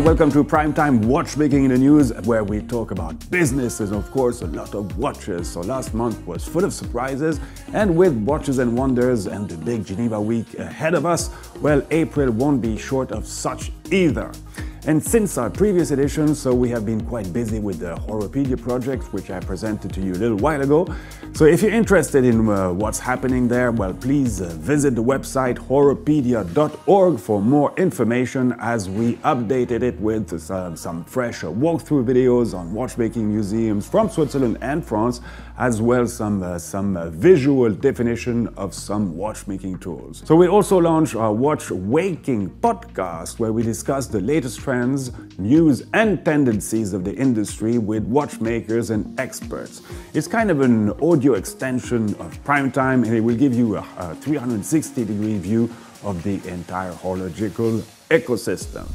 and welcome to Primetime Watchmaking in the News, where we talk about business and, of course, a lot of watches. So, last month was full of surprises, and with Watches and Wonders and the big Geneva week ahead of us, well, April won't be short of such either. And since our previous edition, so we have been quite busy with the Horopedia project, which I presented to you a little while ago. So if you're interested in uh, what's happening there, well, please uh, visit the website horopedia.org for more information as we updated it with uh, some fresh walkthrough videos on watchmaking museums from Switzerland and France, as well some, uh, some uh, visual definition of some watchmaking tools. So we also launched our Watch Waking podcast, where we discuss the latest trends, news, and tendencies of the industry with watchmakers and experts. It's kind of an audio extension of prime time, and it will give you a, a 360 degree view of the entire horological ecosystem.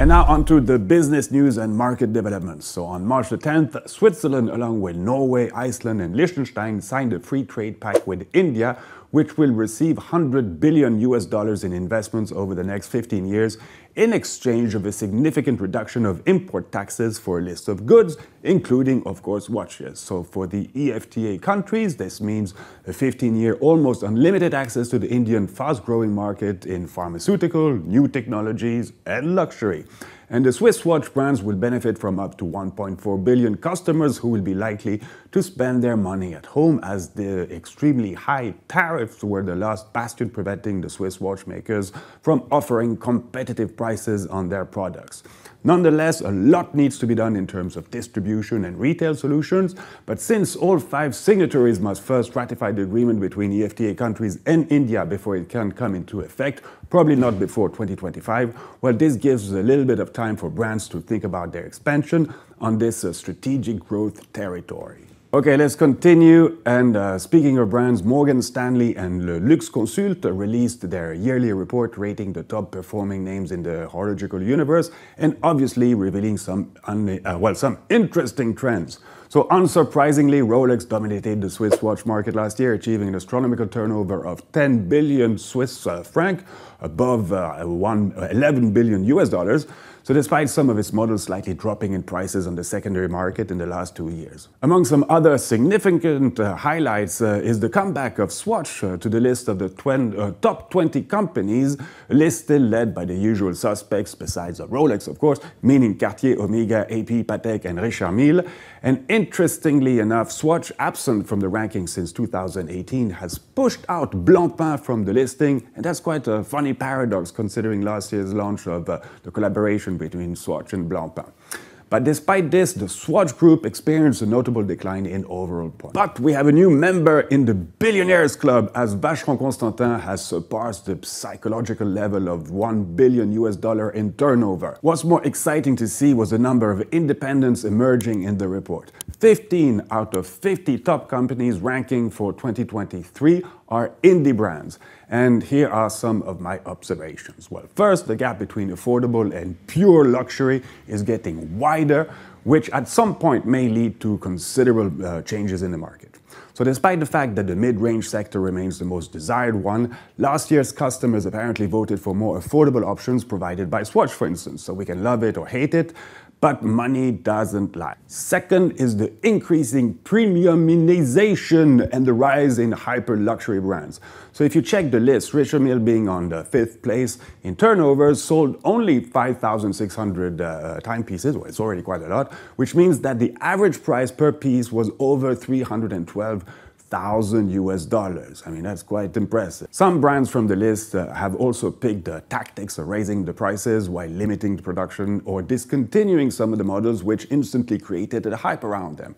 And now onto the business news and market developments. So on March the 10th, Switzerland, along with Norway, Iceland, and Liechtenstein, signed a free trade pact with India, which will receive 100 billion US dollars in investments over the next 15 years in exchange of a significant reduction of import taxes for a list of goods, including, of course, watches. So for the EFTA countries, this means a 15-year almost unlimited access to the Indian fast-growing market in pharmaceutical, new technologies, and luxury. And the Swiss watch brands will benefit from up to 1.4 billion customers who will be likely to spend their money at home as the extremely high tariffs were the last bastion preventing the Swiss watchmakers from offering competitive prices on their products. Nonetheless, a lot needs to be done in terms of distribution and retail solutions, but since all five signatories must first ratify the agreement between EFTA countries and India before it can come into effect, probably not before 2025, well, this gives a little bit of time for brands to think about their expansion on this uh, strategic growth territory. Okay, let's continue. And uh, speaking of brands, Morgan Stanley and Le Luxe Consult released their yearly report rating the top performing names in the horological universe and obviously revealing some, uh, well, some interesting trends. So unsurprisingly, Rolex dominated the Swiss watch market last year, achieving an astronomical turnover of 10 billion Swiss uh, franc, above uh, one, uh, 11 billion US dollars. So despite some of its models slightly dropping in prices on the secondary market in the last two years. Among some other significant uh, highlights uh, is the comeback of Swatch uh, to the list of the uh, top 20 companies, list still led by the usual suspects besides Rolex, of course, meaning Cartier, Omega, AP, Patek, and Richard Mille. And interestingly enough, Swatch, absent from the ranking since 2018, has pushed out Blancpain from the listing, and that's quite a funny paradox considering last year's launch of uh, the collaboration between Swatch and Blancpain. But despite this, the Swatch Group experienced a notable decline in overall points. But we have a new member in the Billionaires Club as Vacheron Constantin has surpassed the psychological level of 1 billion US dollar in turnover. What's more exciting to see was the number of independents emerging in the report. 15 out of 50 top companies ranking for 2023 are indie brands. And here are some of my observations. Well, first, the gap between affordable and pure luxury is getting wider, which at some point may lead to considerable uh, changes in the market. So despite the fact that the mid-range sector remains the most desired one, last year's customers apparently voted for more affordable options provided by Swatch, for instance. So we can love it or hate it, but money doesn't lie. Second is the increasing premiumization and the rise in hyper luxury brands. So if you check the list, Richard Mille being on the fifth place in turnovers sold only 5,600 uh, timepieces, well, it's already quite a lot, which means that the average price per piece was over 312 thousand US dollars. I mean, that's quite impressive. Some brands from the list uh, have also picked uh, tactics of raising the prices while limiting the production or discontinuing some of the models which instantly created a hype around them.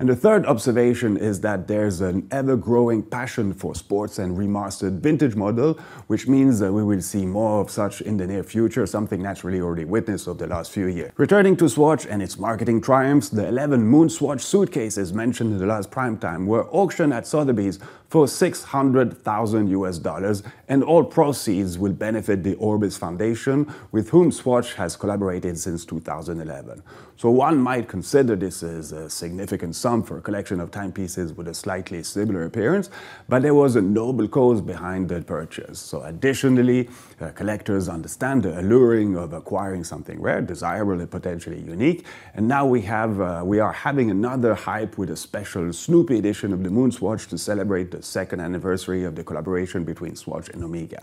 And the third observation is that there's an ever growing passion for sports and remastered vintage model, which means that we will see more of such in the near future, something naturally already witnessed over the last few years. Returning to Swatch and its marketing triumphs, the 11 Moon Swatch suitcases mentioned in the last prime time were auctioned at Sotheby's for 600,000 US dollars, and all proceeds will benefit the Orbis Foundation, with whom Swatch has collaborated since 2011. So one might consider this as a significant sum for a collection of timepieces with a slightly similar appearance, but there was a noble cause behind the purchase. So additionally, uh, collectors understand the alluring of acquiring something rare, desirable and potentially unique. And now we have uh, we are having another hype with a special Snoopy edition of the Moon Swatch to celebrate the second anniversary of the collaboration between Swatch and Omega.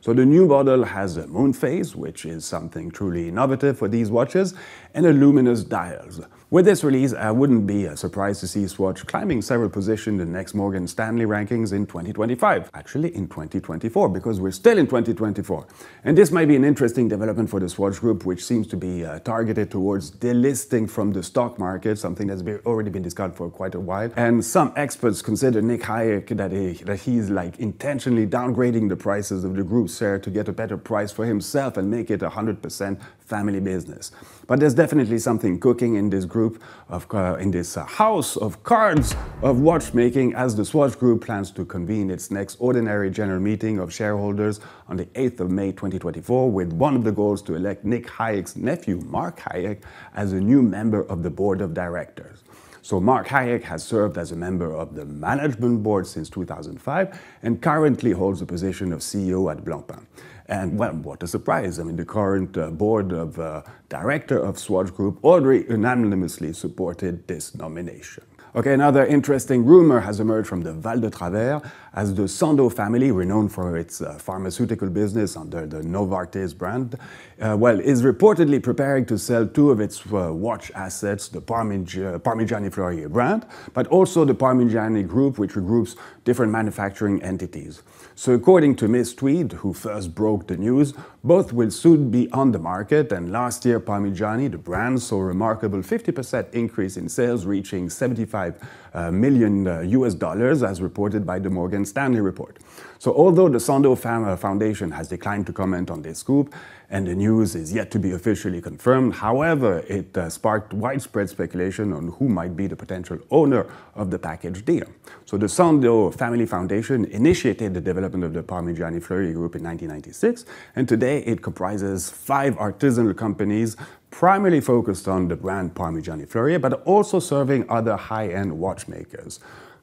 So the new model has a moon phase, which is something truly innovative for these watches, and a luminous dials. With this release, I wouldn't be surprised to see Swatch climbing several positions in the next Morgan Stanley rankings in 2025. Actually, in 2024, because we're still in 2024. And this might be an interesting development for the Swatch Group, which seems to be uh, targeted towards delisting from the stock market, something that's been, already been discussed for quite a while. And some experts consider Nick Hayek that, he, that he's like intentionally downgrading the prices of the group's share to get a better price for himself and make it 100% family business. But there's definitely something cooking in this group of uh, in this uh, house of cards of watchmaking as the Swatch Group plans to convene its next ordinary general meeting of shareholders on the 8th of May 2024 with one of the goals to elect Nick Hayek's nephew Marc Hayek as a new member of the board of directors. So Marc Hayek has served as a member of the management board since 2005 and currently holds the position of CEO at Blancpain. And well, what a surprise. I mean, the current uh, board of uh, director of Swatch Group already unanimously supported this nomination. Okay, another interesting rumor has emerged from the Val de Travers as the Sandoz family, renowned for its uh, pharmaceutical business under the Novartis brand, uh, well, is reportedly preparing to sell two of its uh, watch assets, the Parmig uh, Parmigiani Fleurier brand, but also the Parmigiani Group, which regroups different manufacturing entities. So according to Ms. Tweed, who first broke the news, both will soon be on the market, and last year Parmigiani, the brand, saw a remarkable 50% increase in sales, reaching 75 uh, million US uh, dollars, as reported by the Morgan Stanley report. So although the Sandoz uh, Foundation has declined to comment on this scoop, and the news is yet to be officially confirmed, however, it uh, sparked widespread speculation on who might be the potential owner of the package deal. So the Sandoz Family Foundation initiated the development of the Parmigiani Fleurier Group in 1996, and today it comprises five artisanal companies primarily focused on the brand Parmigiani Fleurier, but also serving other high-end watchmakers.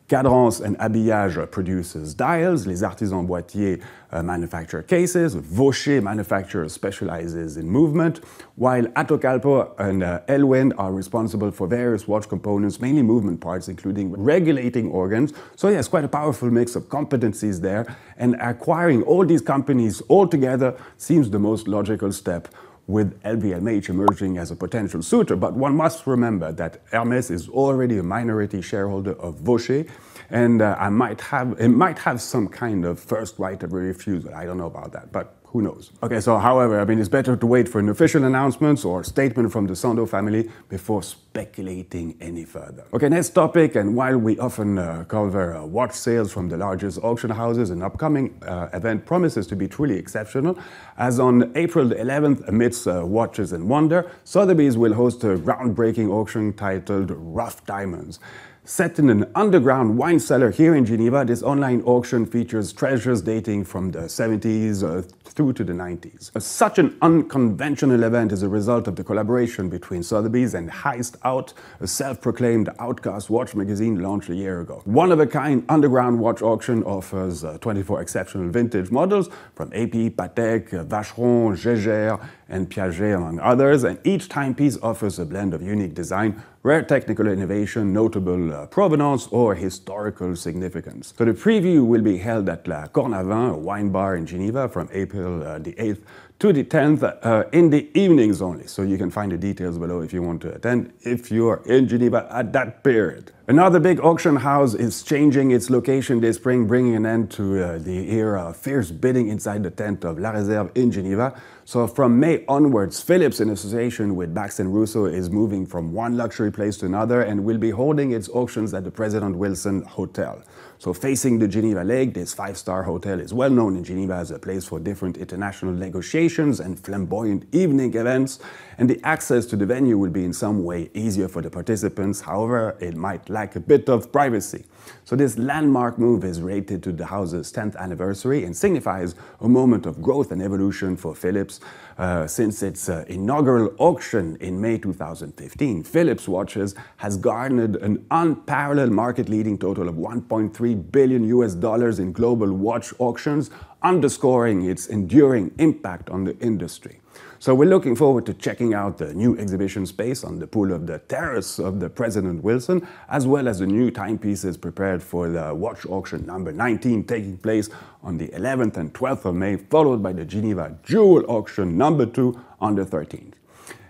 Quadrance and Habillage produces dials, Les Artisans Boîtiers uh, manufacture cases, Vaucher manufactures specializes in movement, while Atokalpa and uh, Elwin are responsible for various watch components, mainly movement parts, including regulating organs. So yes, quite a powerful mix of competencies there, and acquiring all these companies all together seems the most logical step with LVMH emerging as a potential suitor. But one must remember that Hermes is already a minority shareholder of Vaucher, and uh, I might have, it might have some kind of first right of refusal. I don't know about that, but who knows? Okay, so however, I mean, it's better to wait for an official announcement or statement from the Sandoz family before speculating any further. Okay, next topic, and while we often uh, cover uh, watch sales from the largest auction houses, an upcoming uh, event promises to be truly exceptional. As on April the 11th, amidst uh, Watches and Wonder, Sotheby's will host a groundbreaking auction titled Rough Diamonds. Set in an underground wine cellar here in Geneva, this online auction features treasures dating from the 70s uh, through to the 90s. Uh, such an unconventional event is a result of the collaboration between Sotheby's and Heist Out, a self-proclaimed outcast watch magazine launched a year ago. One-of-a-kind underground watch auction offers uh, 24 exceptional vintage models from AP, Patek, Vacheron, Jaeger, and Piaget, among others, and each timepiece offers a blend of unique design, rare technical innovation, notable uh, provenance, or historical significance. So the preview will be held at La Corne à Vin, a wine bar in Geneva, from April uh, the 8th to the 10th uh, in the evenings only. So you can find the details below if you want to attend, if you are in Geneva at that period. Another big auction house is changing its location this spring, bringing an end to uh, the era of fierce bidding inside the tent of La Réserve in Geneva. So from May onwards, Phillips, in association with Bacs and Russo, is moving from one luxury place to another and will be holding its auctions at the President Wilson Hotel. So facing the Geneva Lake, this five-star hotel is well known in Geneva as a place for different international negotiations and flamboyant evening events, and the access to the venue will be in some way easier for the participants. However, it might lack a bit of privacy. So this landmark move is related to the house's 10th anniversary and signifies a moment of growth and evolution for Phillips. Uh, since its uh, inaugural auction in May 2015, Phillips Watches has garnered an unparalleled market leading total of 1.3 billion US dollars in global watch auctions, underscoring its enduring impact on the industry. So we're looking forward to checking out the new exhibition space on the pool of the terrace of the President Wilson, as well as the new timepieces prepared for the watch auction number 19 taking place on the 11th and 12th of May, followed by the Geneva Jewel auction number 2 on the 13th.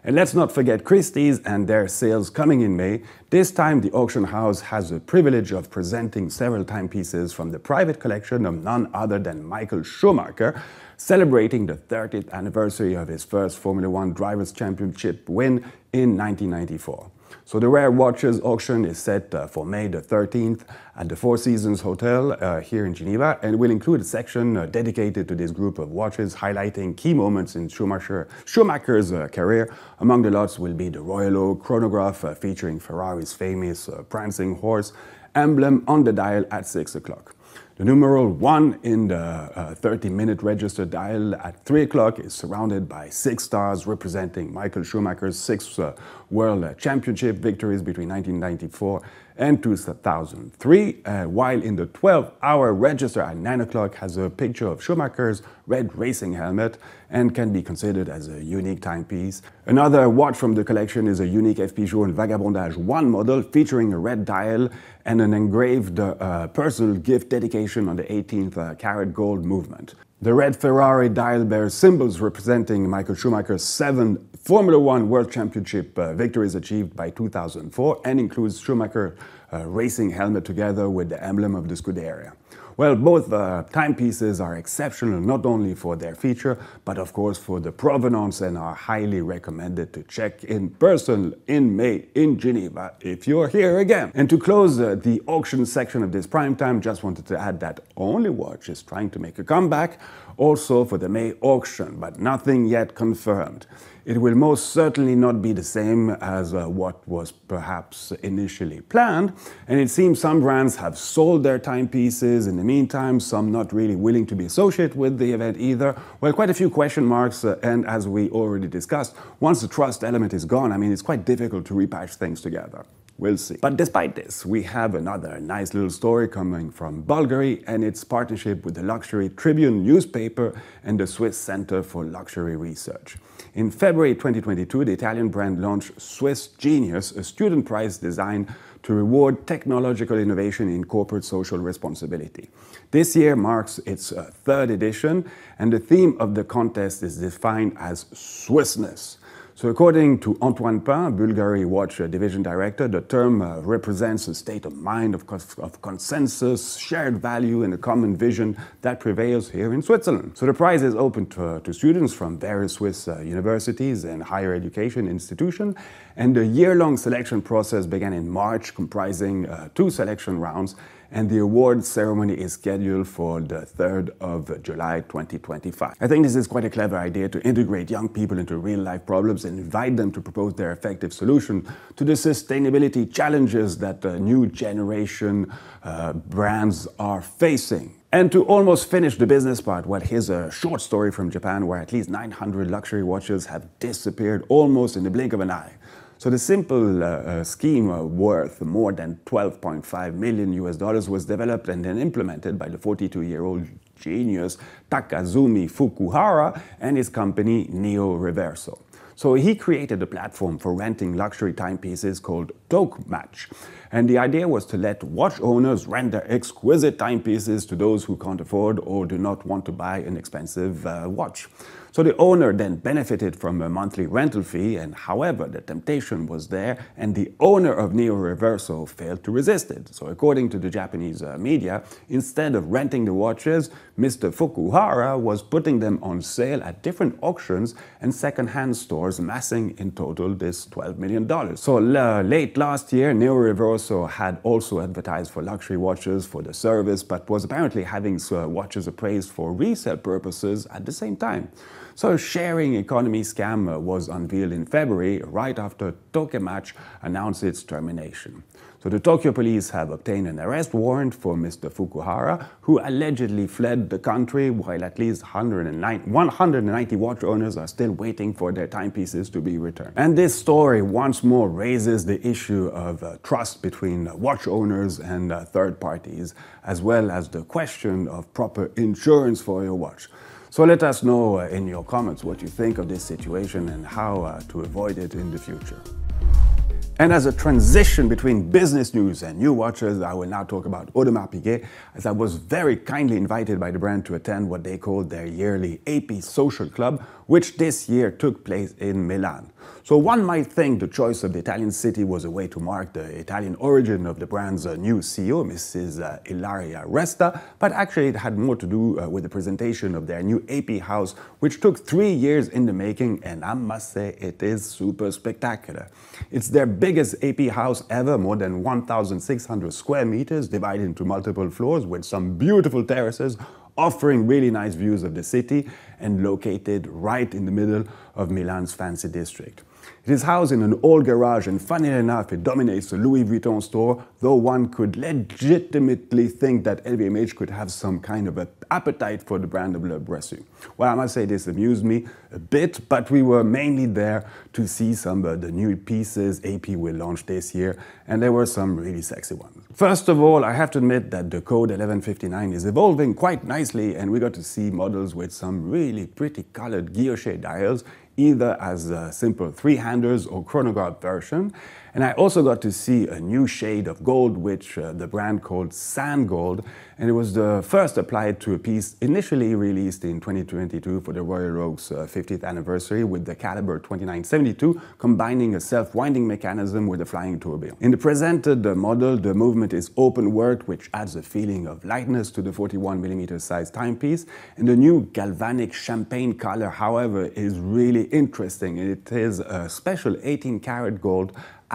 And let's not forget Christie's and their sales coming in May. This time, the auction house has the privilege of presenting several timepieces from the private collection of none other than Michael Schumacher, celebrating the 30th anniversary of his first Formula One Drivers' Championship win in 1994. So the Rare Watches auction is set uh, for May the 13th at the Four Seasons Hotel uh, here in Geneva and will include a section uh, dedicated to this group of watches highlighting key moments in Schumacher, Schumacher's uh, career. Among the lots will be the Royal Oak chronograph uh, featuring Ferrari's famous uh, prancing horse emblem on the dial at 6 o'clock. The numeral 1 in the uh, 30 minute register dial at 3 o'clock is surrounded by six stars representing Michael Schumacher's six uh, World Championship victories between 1994 and 2003, uh, while in the 12 hour register at 9 o'clock has a picture of Schumacher's red racing helmet and can be considered as a unique timepiece. Another watch from the collection is a unique FP Journe Vagabondage 1 model featuring a red dial and an engraved uh, personal gift dedication on the 18th uh, karat gold movement. The red Ferrari dial bears symbols representing Michael Schumacher's seven Formula One World Championship uh, victories achieved by 2004 and includes Schumacher uh, racing helmet together with the emblem of the Scuderia. Well, both uh, timepieces are exceptional not only for their feature, but of course for the provenance and are highly recommended to check in person in May in Geneva if you're here again. And to close uh, the auction section of this prime time, just wanted to add that Only Watch is trying to make a comeback also for the May auction, but nothing yet confirmed. It will most certainly not be the same as uh, what was perhaps initially planned, and it seems some brands have sold their timepieces in the meantime, some not really willing to be associated with the event either. Well, quite a few question marks, uh, and as we already discussed, once the trust element is gone, I mean, it's quite difficult to repatch things together. We'll see. But despite this, we have another nice little story coming from Bulgari and its partnership with the Luxury Tribune newspaper and the Swiss Center for Luxury Research. In February 2022, the Italian brand launched Swiss Genius, a student prize designed to reward technological innovation in corporate social responsibility. This year marks its uh, third edition, and the theme of the contest is defined as Swissness. So according to Antoine Pin, Bulgari Watch Division Director, the term uh, represents a state of mind of, of, consensus, shared value, and a common vision that prevails here in Switzerland. So the prize is open to, to students from various Swiss uh, universities and higher education institutions, and the year-long selection process began in March, comprising uh, two selection rounds and the award ceremony is scheduled for the 3rd of July 2025. I think this is quite a clever idea to integrate young people into real life problems and invite them to propose their effective solution to the sustainability challenges that the new generation uh, brands are facing. And to almost finish the business part, well, here's a short story from Japan where at least 900 luxury watches have disappeared almost in the blink of an eye. So the simple uh, uh, scheme uh, worth more than 12.5 million US dollars was developed and then implemented by the 42-year-old genius Takazumi Fukuhara and his company Neo Reverso. So he created a platform for renting luxury timepieces called Toke Match. And the idea was to let watch owners rent their exquisite timepieces to those who can't afford or do not want to buy an expensive uh, watch. So the owner then benefited from a monthly rental fee, and however, the temptation was there, and the owner of Neo Reverso failed to resist it. So, according to the Japanese uh, media, instead of renting the watches, Mr. Fukuhara was putting them on sale at different auctions and second-hand stores, amassing in total this $12 million. So, uh, late last year, Neo Reverso had also advertised for luxury watches for the service, but was apparently having uh, watches appraised for resale purposes at the same time. So sharing economy scam was unveiled in February, right after Tokyo announced its termination. So the Tokyo police have obtained an arrest warrant for Mr. Fukuhara, who allegedly fled the country while at least 190 watch owners are still waiting for their timepieces to be returned. And this story once more raises the issue of uh, trust between uh, watch owners and uh, third parties, as well as the question of proper insurance for your watch. So let us know uh, in your comments what you think of this situation and how uh, to avoid it in the future. And as a transition between business news and new watches, I will now talk about Audemars Piguet, as I was very kindly invited by the brand to attend what they called their yearly AP Social Club, which this year took place in Milan. So one might think the choice of the Italian city was a way to mark the Italian origin of the brand's uh, new CEO, Mrs. Uh, Ilaria Resta, but actually it had more to do uh, with the presentation of their new AP house, which took three years in the making, and I must say it is super spectacular. It's their biggest AP house ever, more than 1,600 square meters, divided into multiple floors with some beautiful terraces offering really nice views of the city and located right in the middle of Milan's fancy district. It is housed in an old garage, and funny enough, it dominates the Louis Vuitton store, though one could legitimately think that LVMH could have some kind of appetite for the brand of Le Brassus. Well, I must say this amused me a bit, but we were mainly there to see some of the new pieces AP will launch this year, and there were some really sexy ones. First of all, I have to admit that the Code 1159 is evolving quite nicely, and we got to see models with some really pretty colored guilloche dials either as a simple three-handers or chronograph version. And I also got to see a new shade of gold, which uh, the brand called Sand Gold, and it was the first applied to a piece initially released in 2022 for the Royal Oak's uh, 50th anniversary with the caliber 2972, combining a self-winding mechanism with a flying tourbillon. In the presented uh, model, the movement is open worked, which adds a feeling of lightness to the 41mm size timepiece, and the new galvanic champagne color, however, is really interesting. It is a special 18 karat gold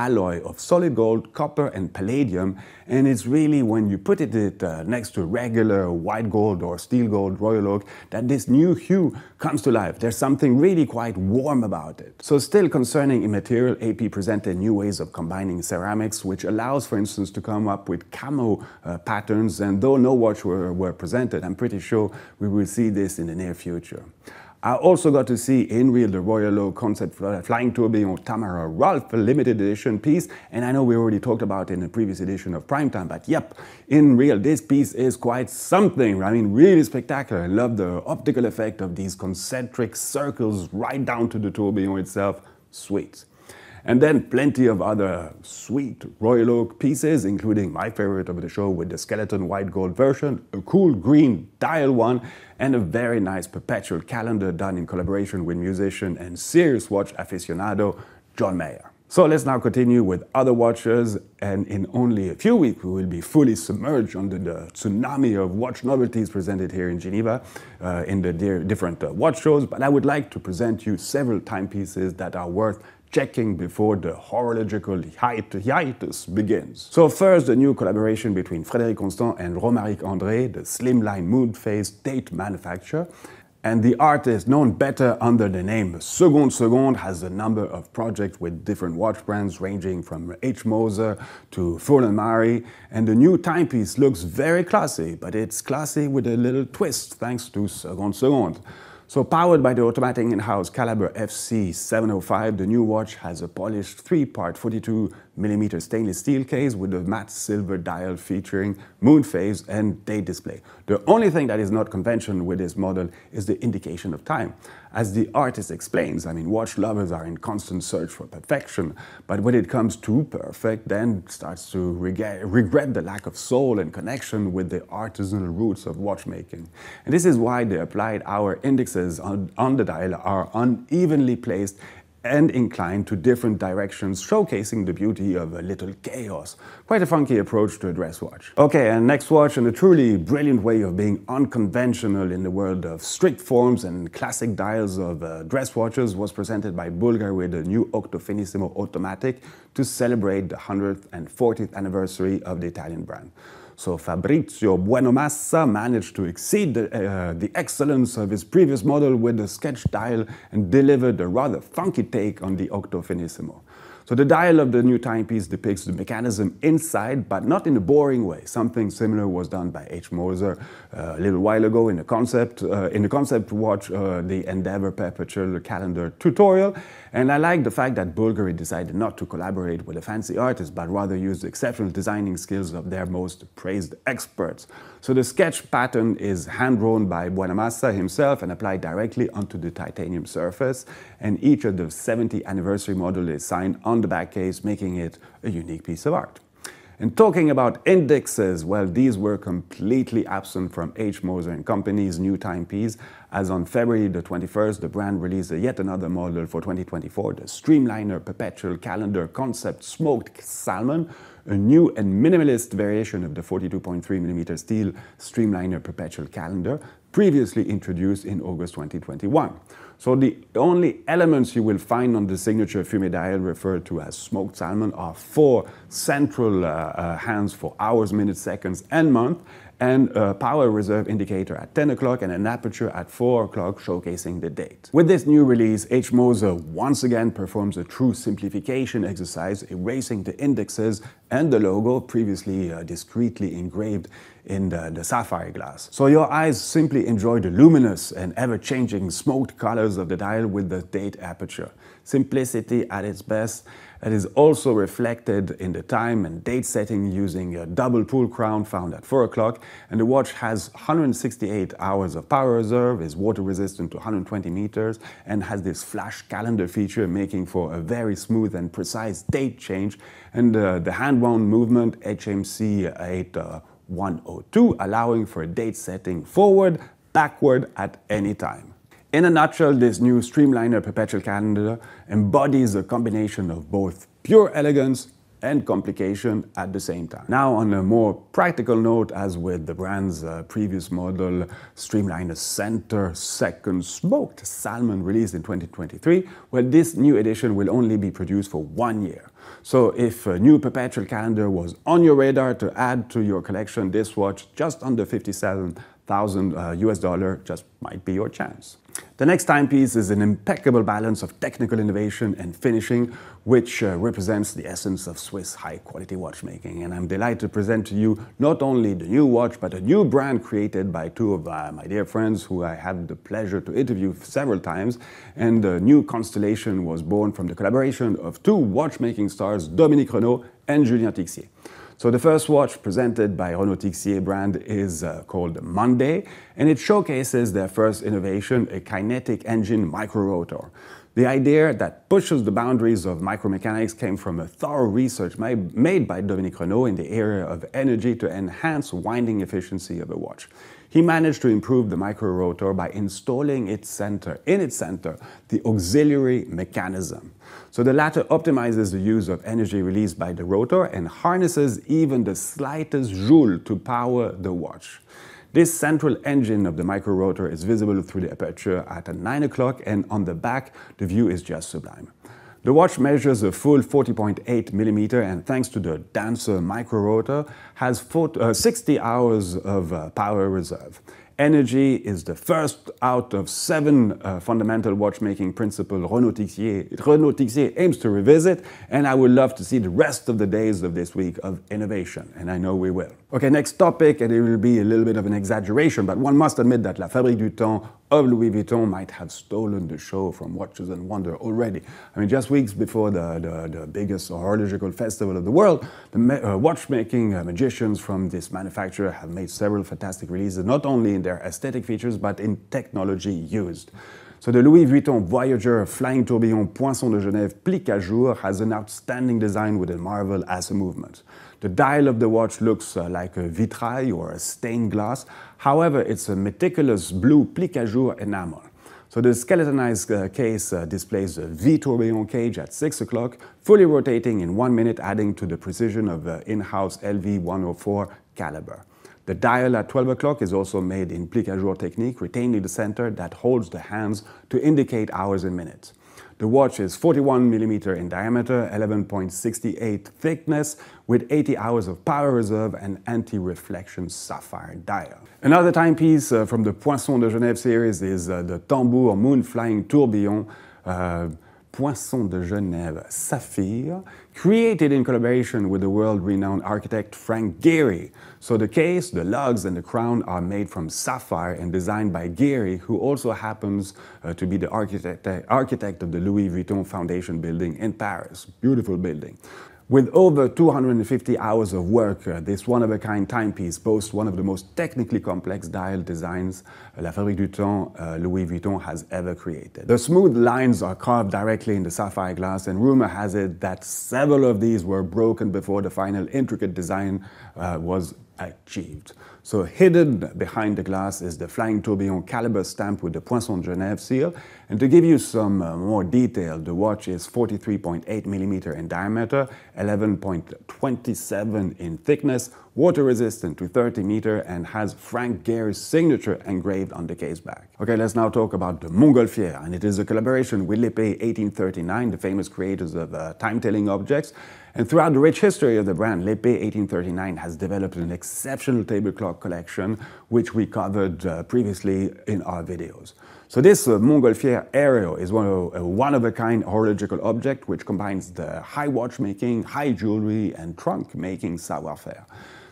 alloy of solid gold, copper, and palladium. And it's really when you put it uh, next to regular white gold or steel gold Royal Oak that this new hue comes to life. There's something really quite warm about it. So, still concerning immaterial, AP presented new ways of combining ceramics, which allows, for instance, to come up with camo uh, patterns. And though no watch were, were presented, I'm pretty sure we will see this in the near future. I also got to see in real the Royal Oak concept Flying Tourbillon Tamara Ralph limited edition piece, and I know we already talked about in a previous edition of Primetime, but yep, in real this piece is quite something. I mean, really spectacular. I love the optical effect of these concentric circles right down to the tourbillon itself. Sweet. And then plenty of other sweet Royal Oak pieces, including my favorite of the show with the skeleton white gold version, a cool green dial one, and a very nice perpetual calendar done in collaboration with musician and serious watch aficionado John Mayer. So let's now continue with other watches, and in only a few weeks we will be fully submerged under the tsunami of watch novelties presented here in Geneva uh, in the different uh, watch shows. But I would like to present you several timepieces that are worth checking before the horological hiatus begins. So first, the new collaboration between Frederique Constant and Romaric André, the slimline moon phase date manufacturer. And the artist, known better under the name Seconde Seconde, has a number of projects with different watch brands ranging from H. Moser to Furlan Marri. And the new timepiece looks very classy, but it's classy with a little twist thanks to Seconde Seconde. So powered by the automatic in-house Caliber FC705, the new watch has a polished three-part 42 millimeter stainless steel case with a matte silver dial featuring moon phase and date display. The only thing that is not conventional with this model is the indication of time. As the artist explains, I mean, watch lovers are in constant search for perfection, but when it comes too perfect, then starts to regret the lack of soul and connection with the artisanal roots of watchmaking. And this is why the applied hour indexes on, on the dial are unevenly placed and inclined to different directions, showcasing the beauty of a little chaos. Quite a funky approach to a dress watch. Okay, and next watch, and a truly brilliant way of being unconventional in the world of strict forms and classic dials of uh, dress watches, was presented by Bulgari with a new Octofinissimo Automatic to celebrate the 140th anniversary of the Italian brand. So Fabrizio Buonamassa managed to exceed the, uh, the excellence of his previous model with the sketch dial and delivered a rather funky take on the Octo Finissimo. So the dial of the new timepiece depicts the mechanism inside, but not in a boring way. Something similar was done by H. Moser uh, a little while ago in the concept uh, in the concept watch, uh, the Endeavour Perpetual Calendar tutorial. And I like the fact that Bulgari decided not to collaborate with a fancy artist, but rather use the exceptional designing skills of their most praised experts. So the sketch pattern is hand-drawn by Buonamassa himself and applied directly onto the titanium surface. And each of the 70 anniversary model is signed on the back case, making it a unique piece of art. And talking about indexes, well, these were completely absent from H. Moser Company's new timepiece, as on February the 21st, the brand released yet another model for 2024, the Streamliner Perpetual Calendar Concept Smoked Salmon, a new and minimalist variation of the 42.3mm steel Streamliner Perpetual Calendar, previously introduced in August 2021. So the only elements you will find on the signature Fume dial referred to as smoked salmon are four central uh, uh, hands for hours, minutes, seconds, and month, and a power reserve indicator at 10 o'clock and an aperture at 4 o'clock showcasing the date. With this new release, H. Moser once again performs a true simplification exercise, erasing the indexes and the logo previously uh, discreetly engraved in the, the, sapphire glass. So your eyes simply enjoy the luminous and ever-changing smoked colors of the dial with the date aperture. Simplicity at its best that is also reflected in the time and date setting using a double pull crown found at 4 o'clock. And the watch has 168 hours of power reserve, is water resistant to 120 meters, and has this flash calendar feature making for a very smooth and precise date change. And uh, the hand-wound movement HMC 8102 allowing for a date setting forward, backward at any time. In a nutshell, this new Streamliner Perpetual Calendar embodies a combination of both pure elegance and complication at the same time. Now, on a more practical note, as with the brand's uh, previous model, Streamliner Center Second Smoked Salmon released in 2023, well, this new edition will only be produced for one year. So if a new perpetual calendar was on your radar to add to your collection, this watch just under 57,000 uh, US dollar just might be your chance. The next timepiece is an impeccable balance of technical innovation and finishing, which uh, represents the essence of Swiss high-quality watchmaking. And I'm delighted to present to you not only the new watch, but a new brand created by two of uh, my dear friends who I had the pleasure to interview several times. And the new constellation was born from the collaboration of two watchmaking stars, Dominique Renaud and Julien Tixier. So the first watch presented by Renaud Tixier brand is uh, called Monday, and it showcases their first innovation, a kinetic engine micro rotor. The idea that pushes the boundaries of micromechanics came from a thorough research made by Dominique Renaud in the area of energy to enhance winding efficiency of a watch. He managed to improve the micro rotor by installing its center, in its center, the auxiliary mechanism. So the latter optimizes the use of energy released by the rotor and harnesses even the slightest joule to power the watch. This central engine of the micro rotor is visible through the aperture at 9 o'clock and on the back the view is just sublime. The watch measures a full 40.8 millimeter and thanks to the Dancer micro rotor has 40, uh, 60 hours of uh, power reserve. Energy is the first out of seven uh, fundamental watchmaking principles Renaud Tixier, Renaud Tixier aims to revisit, and I would love to see the rest of the days of this week of innovation, and I know we will. Okay, next topic, and it will be a little bit of an exaggeration, but one must admit that La Fabrique du Temps of Louis Vuitton might have stolen the show from Watches and Wonder already. I mean, just weeks before the, the, the biggest horological festival of the world, the uh, watchmaking uh, magicians from this manufacturer have made several fantastic releases, not only in their aesthetic features, but in technology used. So the Louis Vuitton Voyager Flying Tourbillon Poinçon de Genève Plique à Jour has an outstanding design with a marvel as a movement. The dial of the watch looks uh, like a vitrail or a stained glass. However, it's a meticulous blue plique à jour enamel. So the skeletonized uh, case uh, displays a V tourbillon cage at 6 o'clock, fully rotating in one minute, adding to the precision of the in-house LV104 caliber. The dial at 12 o'clock is also made in plique à jour technique, retaining the center that holds the hands to indicate hours and minutes. The watch is 41 millimeter in diameter, 11.68 thickness, with 80 hours of power reserve and anti-reflection sapphire dial. Another timepiece uh, from the Poinçon de Genève series is uh, the Tambour Moon Flying Tourbillon. Poinçon de Genève Saphir, created in collaboration with the world-renowned architect Frank Gehry. So the case, the lugs, and the crown are made from sapphire and designed by Gehry, who also happens uh, to be the architect, architect of the Louis Vuitton Foundation building in Paris. Beautiful building. With over 250 hours of work, uh, this one-of-a-kind timepiece boasts one of the most technically complex dial designs La Fabrique du Temps uh, Louis Vuitton has ever created. The smooth lines are carved directly in the sapphire glass, and rumor has it that several of these were broken before the final intricate design uh, was achieved. So hidden behind the glass is the Flying Tourbillon caliber stamp with the Poinçon Genève seal. And to give you some uh, more detail, the watch is 43.8 millimeter in diameter, 11.27 in thickness, water resistant to 30 meter, and has Frank Gehry's signature engraved on the case back. Okay, let's now talk about the Montgolfière, and it is a collaboration with L'Épée 1839, the famous creators of uh, time-telling objects. And throughout the rich history of the brand, L'Épée 1839 has developed an exceptional table clock collection, which we covered uh, previously in our videos. So this uh, Montgolfière Aerial is one of, a one-of-a-kind horological object which combines the high watchmaking, high jewelry, and trunk making savoir-faire.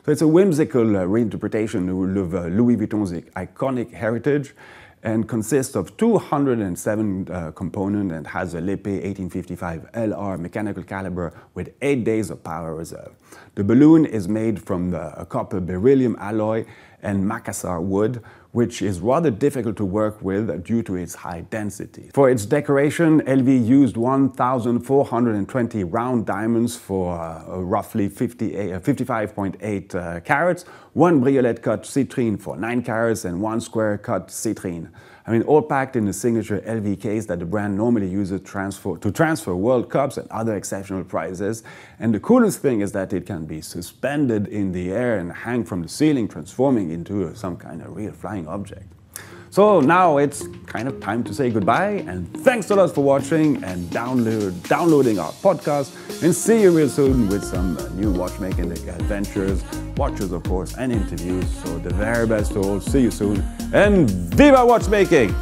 So it's a whimsical uh, reinterpretation of uh, Louis Vuitton's iconic heritage and consists of 207 uh, components and has a L'Épée 1855 LR mechanical caliber with 8 days of power reserve. The balloon is made from a copper beryllium alloy and Macassar wood, which is rather difficult to work with due to its high density. For its decoration, LV used 1,420 round diamonds for uh, roughly 55.8 uh, carats, one briolette cut citrine for 9 carats, and one square cut citrine. I mean, all packed in the signature LV case that the brand normally uses transfer, to transfer World Cups and other exceptional prizes. And the coolest thing is that it can be suspended in the air and hang from the ceiling, transforming into some kind of real flying object. So now it's kind of time to say goodbye and thanks a lot for watching and download, downloading our podcast and see you real soon with some uh, new watchmaking adventures, watches of course and interviews. So the very best to all, see you soon and viva watchmaking!